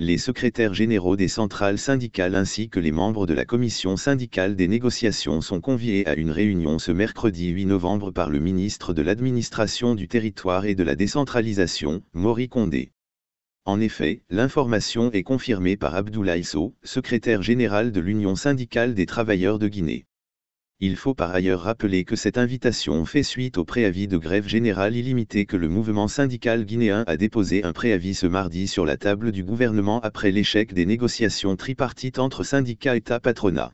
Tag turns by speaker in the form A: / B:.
A: les secrétaires généraux des centrales syndicales ainsi que les membres de la commission syndicale des négociations sont conviés à une réunion ce mercredi 8 novembre par le ministre de l'Administration du Territoire et de la Décentralisation, Maury Condé. En effet, l'information est confirmée par Abdoulaye Sow, secrétaire général de l'Union syndicale des travailleurs de Guinée. Il faut par ailleurs rappeler que cette invitation fait suite au préavis de grève générale illimitée que le mouvement syndical guinéen a déposé un préavis ce mardi sur la table du gouvernement après l'échec des négociations tripartites entre syndicats État patronat.